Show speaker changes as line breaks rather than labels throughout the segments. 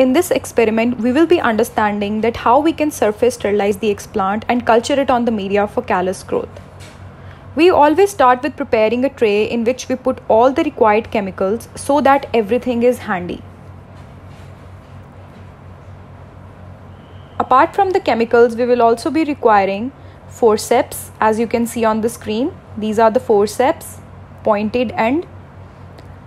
In this experiment, we will be understanding that how we can surface sterilize the explant and culture it on the media for callus growth. We always start with preparing a tray in which we put all the required chemicals so that everything is handy. Apart from the chemicals, we will also be requiring forceps as you can see on the screen. These are the forceps, pointed end.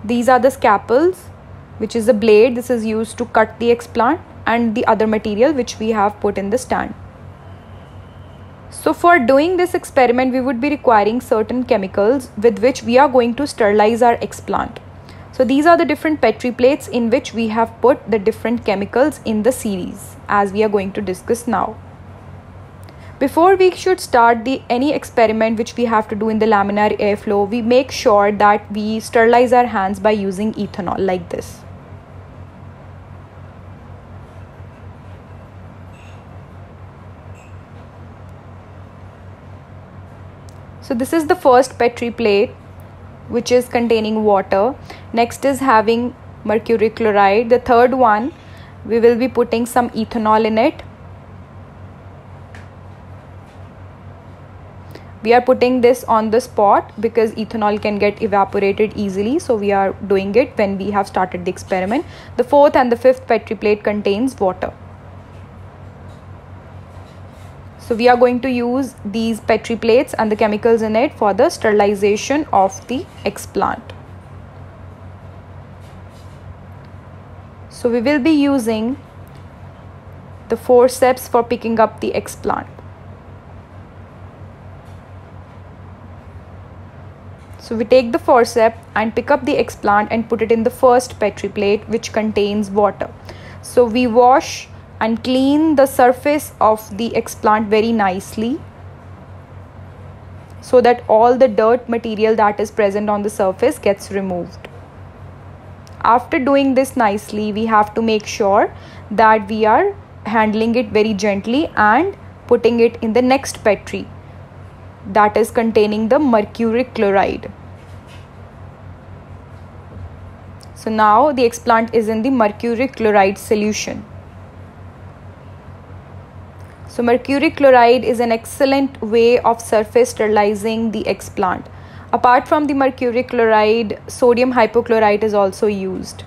These are the scalpels which is a blade. This is used to cut the explant and the other material which we have put in the stand. So for doing this experiment we would be requiring certain chemicals with which we are going to sterilize our explant. So these are the different petri plates in which we have put the different chemicals in the series as we are going to discuss now. Before we should start the any experiment which we have to do in the laminar airflow we make sure that we sterilize our hands by using ethanol like this so this is the first petri plate which is containing water. Next is having mercury chloride. The third one we will be putting some ethanol in it. We are putting this on the spot because ethanol can get evaporated easily. So we are doing it when we have started the experiment. The fourth and the fifth petri plate contains water so we are going to use these petri plates and the chemicals in it for the sterilization of the explant. So we will be using the forceps for picking up the explant. So we take the forceps and pick up the explant and put it in the first petri plate which contains water. So we wash and clean the surface of the explant very nicely so that all the dirt material that is present on the surface gets removed. After doing this nicely, we have to make sure that we are handling it very gently and putting it in the next petri that is containing the mercuric chloride. So now the explant is in the mercuric chloride solution. So mercuric chloride is an excellent way of surface sterilizing the explant. Apart from the mercuric chloride, sodium hypochlorite is also used.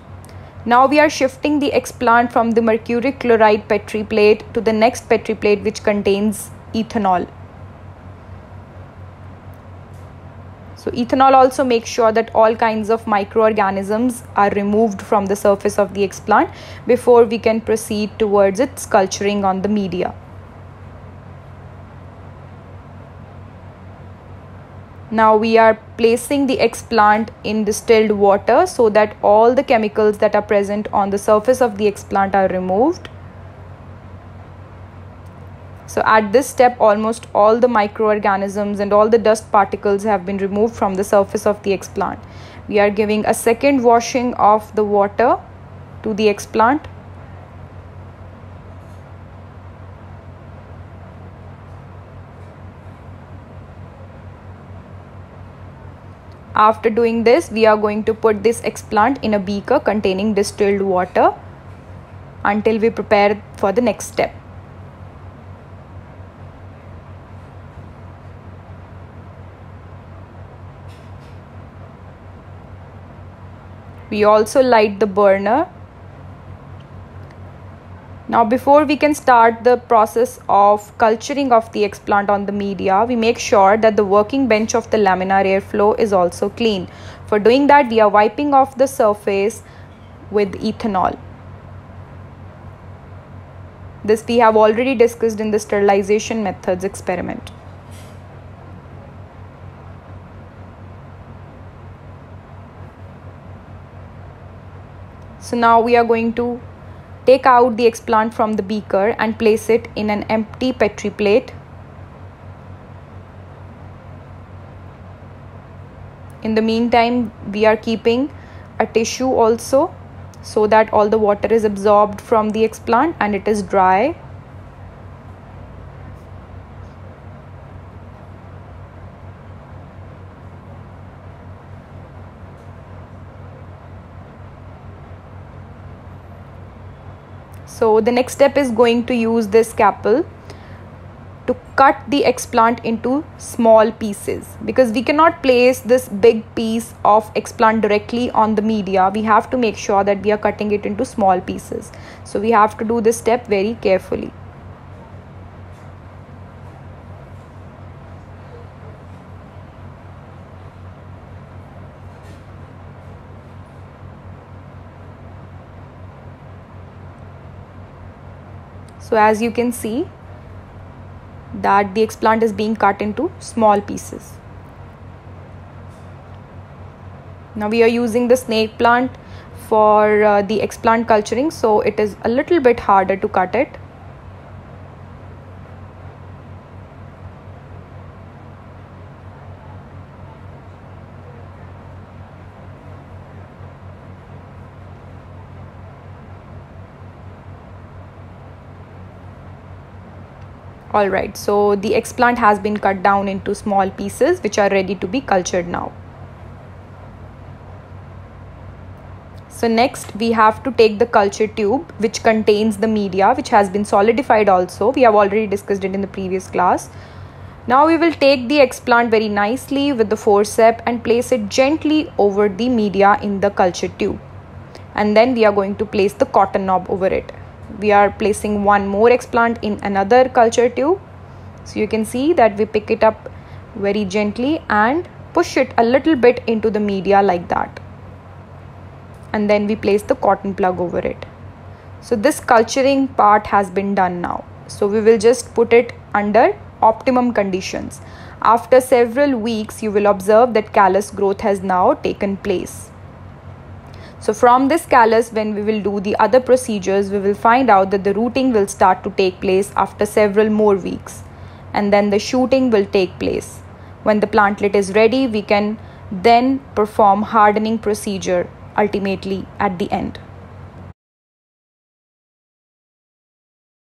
Now we are shifting the explant from the mercuric chloride petri plate to the next petri plate which contains ethanol. So ethanol also makes sure that all kinds of microorganisms are removed from the surface of the explant before we can proceed towards its culturing on the media. Now we are placing the explant in distilled water so that all the chemicals that are present on the surface of the explant are removed. So at this step almost all the microorganisms and all the dust particles have been removed from the surface of the explant. We are giving a second washing of the water to the explant After doing this, we are going to put this explant in a beaker containing distilled water until we prepare for the next step. We also light the burner now before we can start the process of culturing of the explant on the media, we make sure that the working bench of the laminar airflow is also clean. For doing that, we are wiping off the surface with ethanol. This we have already discussed in the sterilization methods experiment. So now we are going to Take out the explant from the beaker and place it in an empty petri plate. In the meantime, we are keeping a tissue also so that all the water is absorbed from the explant and it is dry so the next step is going to use this scalpel to cut the explant into small pieces. Because we cannot place this big piece of explant directly on the media. We have to make sure that we are cutting it into small pieces. So we have to do this step very carefully so as you can see that the explant is being cut into small pieces. Now we are using the snake plant for uh, the explant culturing so it is a little bit harder to cut it Alright, so the explant has been cut down into small pieces which are ready to be cultured now. So next we have to take the culture tube which contains the media which has been solidified also. We have already discussed it in the previous class. Now we will take the explant very nicely with the forceps and place it gently over the media in the culture tube. And then we are going to place the cotton knob over it we are placing one more explant in another culture tube. So you can see that we pick it up very gently and push it a little bit into the media like that. And then we place the cotton plug over it. So this culturing part has been done now. So we will just put it under optimum conditions. After several weeks you will observe that callus growth has now taken place so from this callus, when we will do the other procedures, we will find out that the rooting will start to take place after several more weeks. And then the shooting will take place. When the plantlet is ready, we can then perform hardening procedure ultimately at the end.